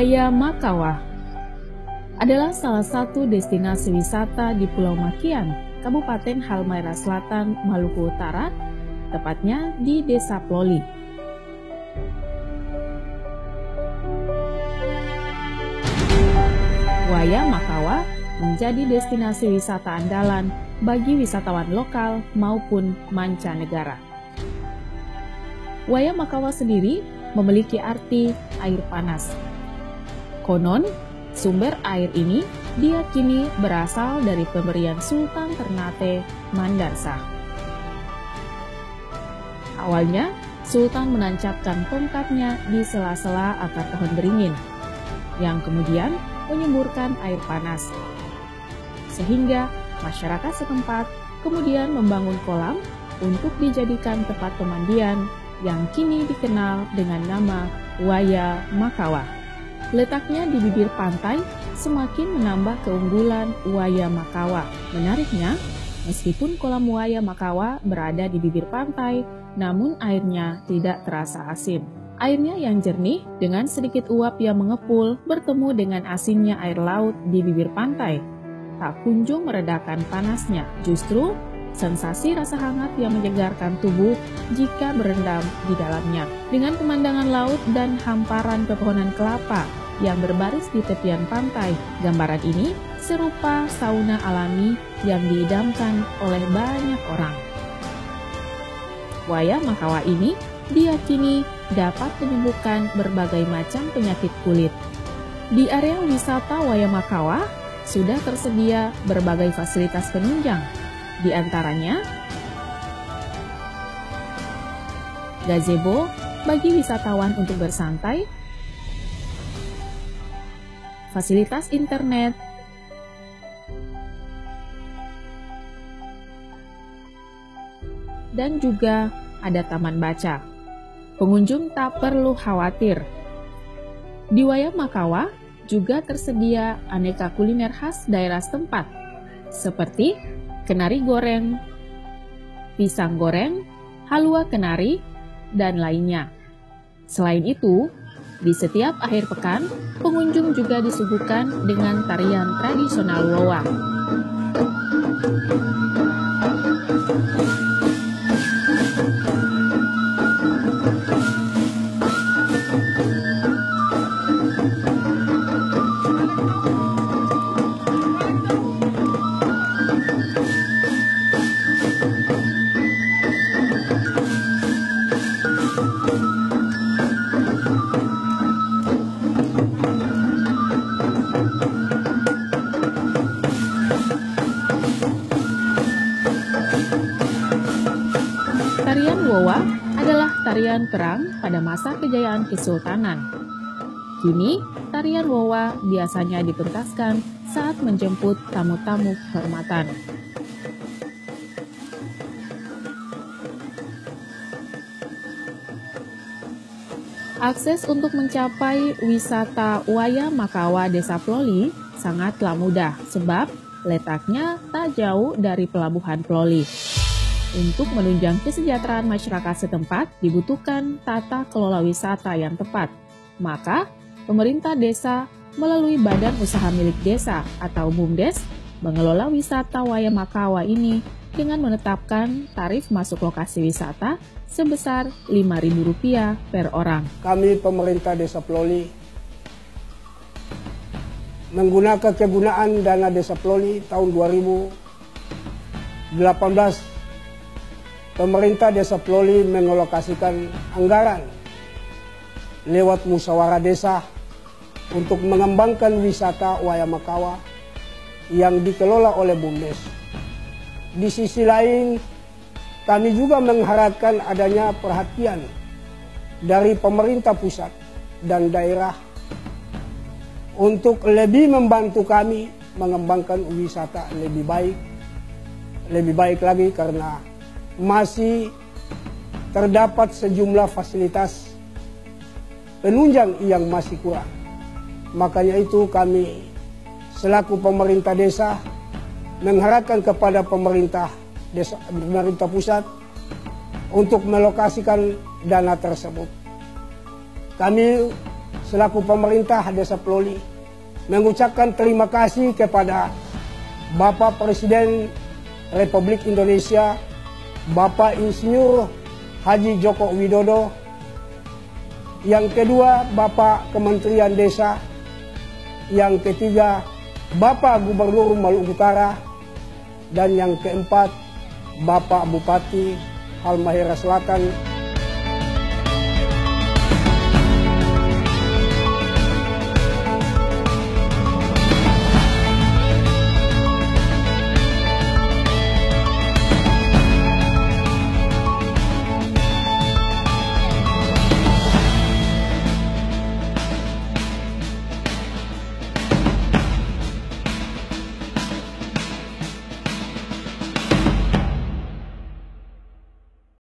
Waya Makawa adalah salah satu destinasi wisata di Pulau Makian, Kabupaten Halmahera Selatan, Maluku Utara, tepatnya di Desa Ploli. Waya Makawa menjadi destinasi wisata andalan bagi wisatawan lokal maupun mancanegara. Waya Makawa sendiri memiliki arti air panas. Konon, sumber air ini diyakini berasal dari pemberian Sultan Ternate Mandarsa. Awalnya, Sultan menancapkan tongkatnya di sela-sela akar pohon beringin, yang kemudian menyemburkan air panas. Sehingga masyarakat setempat kemudian membangun kolam untuk dijadikan tempat pemandian yang kini dikenal dengan nama Waya Makawa. Letaknya di bibir pantai semakin menambah keunggulan Waya Makawa. Menariknya, meskipun kolam Waya Makawa berada di bibir pantai, namun airnya tidak terasa asin. Airnya yang jernih dengan sedikit uap yang mengepul bertemu dengan asinnya air laut di bibir pantai. Tak kunjung meredakan panasnya, justru sensasi rasa hangat yang menyegarkan tubuh jika berendam di dalamnya. Dengan pemandangan laut dan hamparan pepohonan kelapa yang berbaris di tepian pantai, gambaran ini serupa sauna alami yang diidamkan oleh banyak orang. Waya Makawa ini diyakini dapat menyembuhkan berbagai macam penyakit kulit. Di area wisata Waya Makawa sudah tersedia berbagai fasilitas penunjang di antaranya, gazebo bagi wisatawan untuk bersantai, fasilitas internet, dan juga ada taman baca. Pengunjung tak perlu khawatir. Di Wayang Makawa juga tersedia aneka kuliner khas daerah setempat, seperti kenari goreng, pisang goreng, halua kenari, dan lainnya. Selain itu, di setiap akhir pekan, pengunjung juga disuguhkan dengan tarian tradisional Wowa. Tarian perang pada masa kejayaan Kesultanan. Kini, tarian Wowa biasanya dipentaskan saat menjemput tamu-tamu kehormatan. Akses untuk mencapai wisata Waya Makawa Desa Ploli sangatlah mudah sebab letaknya tak jauh dari pelabuhan Ploli. Untuk menunjang kesejahteraan masyarakat setempat, dibutuhkan tata kelola wisata yang tepat. Maka, pemerintah desa melalui Badan Usaha Milik Desa atau BUMDes mengelola wisata Wayang Makawa ini dengan menetapkan tarif masuk lokasi wisata sebesar Rp5.000 per orang. Kami pemerintah Desa Ploli menggunakan kegunaan dana Desa Ploli tahun 2018 pemerintah Desa Ploli mengalokasikan anggaran lewat musyawarah desa untuk mengembangkan wisata Wayamakawa yang dikelola oleh BUMDes. Di sisi lain, kami juga mengharapkan adanya perhatian dari pemerintah pusat dan daerah untuk lebih membantu kami mengembangkan wisata lebih baik, lebih baik lagi karena masih terdapat sejumlah fasilitas penunjang yang masih kurang. Makanya itu kami selaku pemerintah desa mengharapkan kepada pemerintah desa, pemerintah pusat untuk melokasikan dana tersebut. Kami selaku pemerintah Desa Ploli mengucapkan terima kasih kepada Bapak Presiden Republik Indonesia Bapak Insinyur Haji Joko Widodo. Yang kedua Bapak Kementerian Desa. Yang ketiga Bapak Gubernur Maluku Utara. Dan yang keempat Bapak Bupati Halmahera Selatan